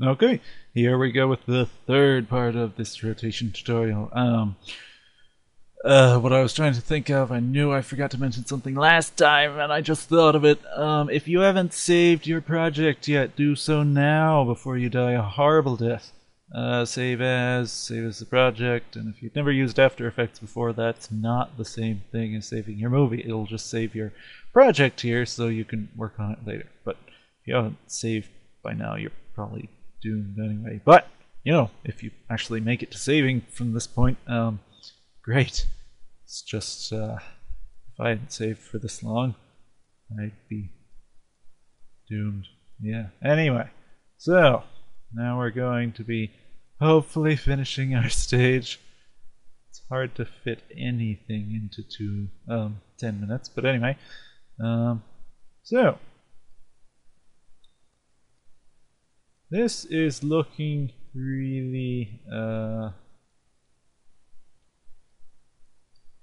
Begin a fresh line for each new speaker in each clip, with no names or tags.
Okay, here we go with the third part of this rotation tutorial. Um, uh, what I was trying to think of, I knew I forgot to mention something last time, and I just thought of it. Um, if you haven't saved your project yet, do so now before you die a horrible death. Uh, save as, save as the project, and if you've never used After Effects before, that's not the same thing as saving your movie. It'll just save your project here so you can work on it later. But if you haven't saved by now, you're probably doomed anyway. But, you know, if you actually make it to saving from this point, um, great. It's just, uh, if I hadn't saved for this long, I'd be doomed. Yeah. Anyway, so now we're going to be hopefully finishing our stage. It's hard to fit anything into two, um, 10 minutes, but anyway. Um, so, this is looking really, uh,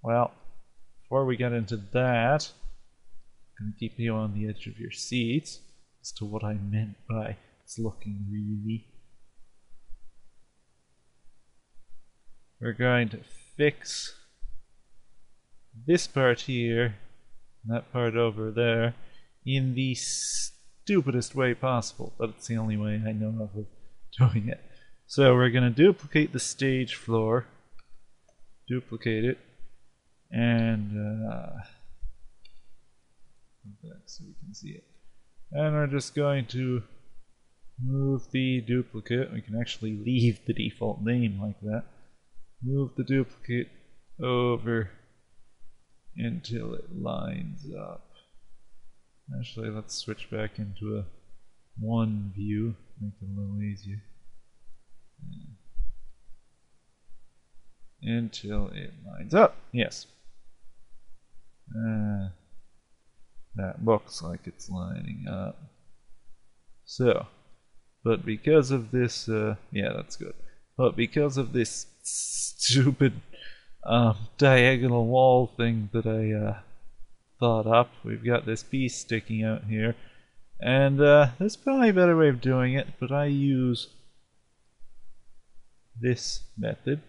well, before we get into that, I'm to keep you on the edge of your seat as to what I meant by it's looking really. We're going to fix this part here, that part over there, in the stupidest way possible, but it's the only way I know of doing it. So we're going to duplicate the stage floor, duplicate it, and uh, so we can see it. And we're just going to move the duplicate. We can actually leave the default name like that. Move the duplicate over until it lines up. Actually, let's switch back into a one view, make it a little easier. Until it lines up. Yes. Uh, that looks like it's lining up. So, but because of this, uh, yeah, that's good. But because of this stupid um, diagonal wall thing that I uh, thought up, we've got this piece sticking out here. And uh, there's probably a better way of doing it, but I use this method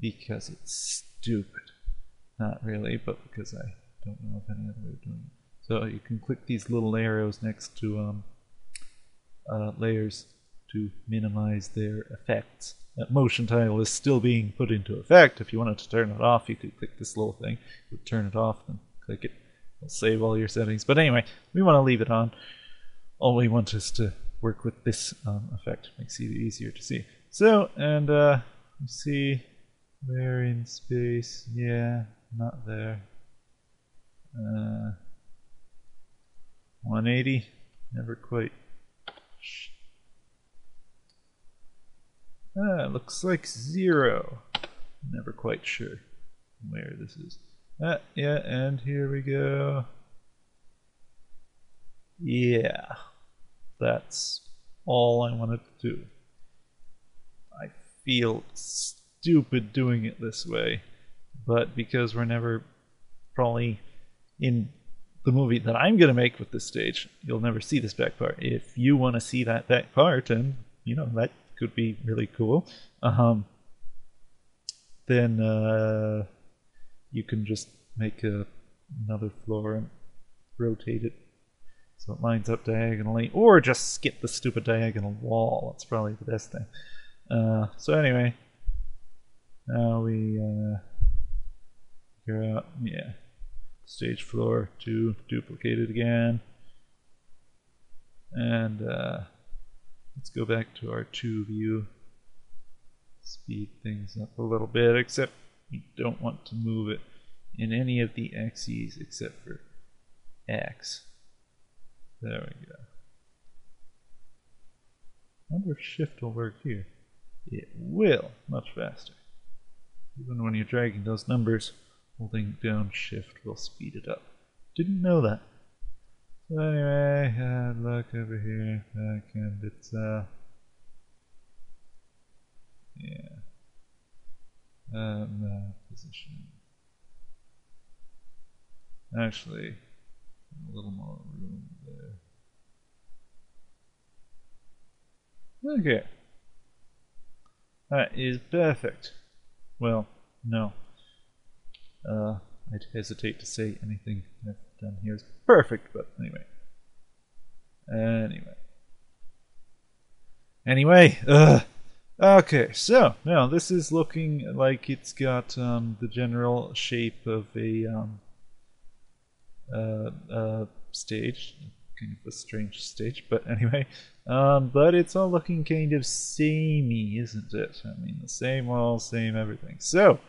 because it's stupid. Not really, but because I don't know of any other way of doing it. So you can click these little arrows next to um, uh, layers to minimize their effects. That motion tile is still being put into effect. If you wanted to turn it off, you could click this little thing. You would turn it off, then click it. It'll save all your settings. But anyway, we want to leave it on. All we want is to work with this um, effect. Makes it easier to see. So, and uh, see where in space? Yeah, not there. Uh, 180, never quite Ah, looks like zero. Never quite sure where this is. Ah, yeah, and here we go. Yeah, that's all I wanted to do. I feel stupid doing it this way, but because we're never probably in the movie that I'm going to make with this stage, you'll never see this back part. If you want to see that back part, and you know that could be really cool. Um, then uh, you can just make a, another floor and rotate it so it lines up diagonally, or just skip the stupid diagonal wall. That's probably the best thing. Uh, so anyway, now we uh, figure out, yeah, stage floor to duplicate it again, and uh, Let's go back to our 2 view. Speed things up a little bit, except we don't want to move it in any of the axes except for X. There we go. I wonder if shift will work here. It will, much faster. Even when you're dragging those numbers, holding down shift will speed it up. Didn't know that. So anyway, uh, look over here, back and it's uh, um, position. Actually, a little more room there. Okay. That is perfect. Well, no. Uh, I'd hesitate to say anything I've done here is perfect, but anyway. Anyway. Anyway, uh, okay, so now this is looking like it's got um, the general shape of a um, uh, uh, stage, kind of a strange stage, but anyway, um, but it's all looking kind of samey, isn't it? I mean, the same wall, same everything. So,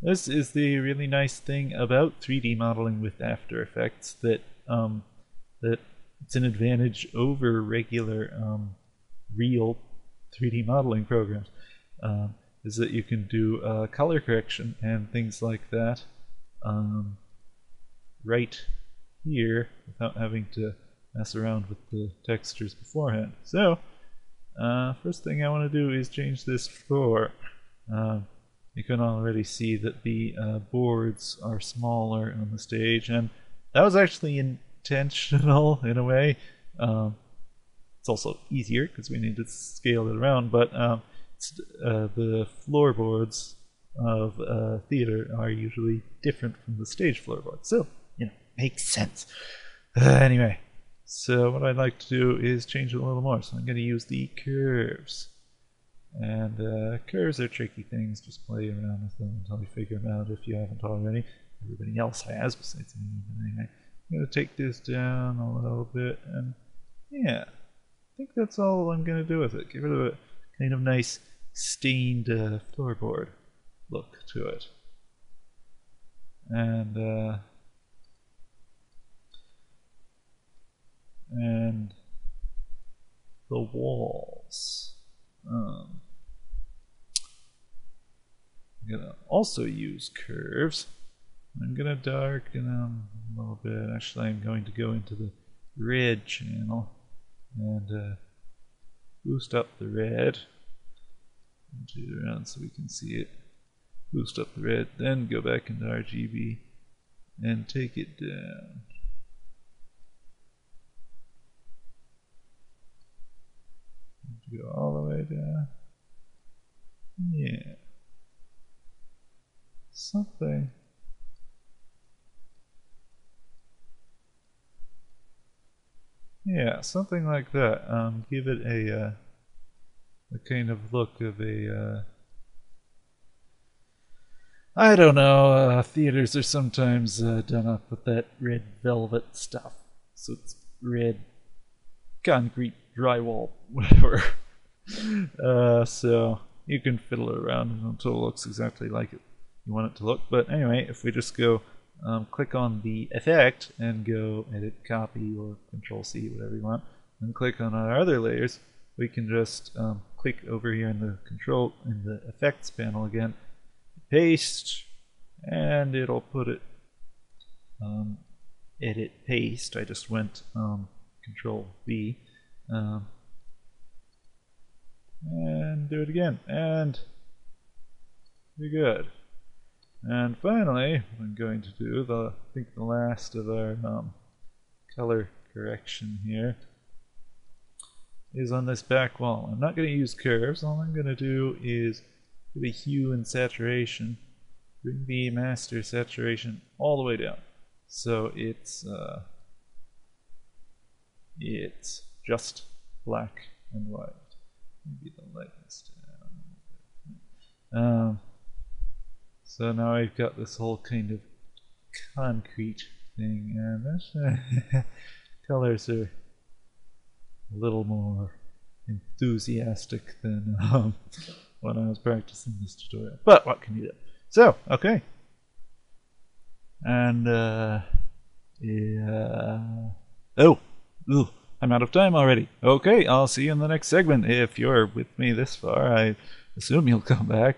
this is the really nice thing about 3D modeling with After Effects that um, that it's an advantage over regular um, real 3D modeling programs. Um, is that you can do uh, color correction and things like that um, right here without having to mess around with the textures beforehand. So, uh, first thing I want to do is change this floor. Uh, you can already see that the uh, boards are smaller on the stage, and that was actually intentional in a way. Um, it's also easier because we need to scale it around, but um, uh, the floorboards of uh, theater are usually different from the stage floorboards. So, you know, makes sense. Uh, anyway, so what I'd like to do is change it a little more. So I'm going to use the curves. And uh, curves are tricky things. Just play around with them until you figure them out if you haven't already. Everybody else has, besides me. But anyway, I'm going to take this down a little bit. And yeah, think that's all I'm going to do with it. Give it a kind of nice stained uh, floorboard look to it. And uh, and the walls. Um, I'm gonna also use curves. I'm gonna darken them a little bit. Actually, I'm going to go into the red channel and uh, boost up the red. Do it around so we can see it. Boost up the red, then go back into RGB and take it down. Go all the way down. Yeah. Something. Yeah, something like that. Um, give it a, uh, a kind of look of a, uh, I don't know, uh, theaters are sometimes uh, done up with that red velvet stuff. So it's red concrete drywall, whatever. uh, so you can fiddle around until it looks exactly like it you want it to look. But anyway, if we just go um, click on the effect and go edit copy or control C, whatever you want, and click on our other layers, we can just um, click over here in the control in the effects panel again, paste, and it'll put it um, edit paste. I just went um, control V um, and do it again and we're good. And finally, I'm going to do the I think the last of our um, color correction here is on this back wall. I'm not going to use curves. All I'm going to do is do the hue and saturation, bring the master saturation all the way down, so it's uh, it's just black and white. Maybe the lightness down. Um, so now I've got this whole kind of concrete thing, and this colors are a little more enthusiastic than um, when I was practicing this tutorial. But what can you do? So, okay. And, uh, yeah. Oh, ugh, I'm out of time already. Okay, I'll see you in the next segment. If you're with me this far, I assume you'll come back.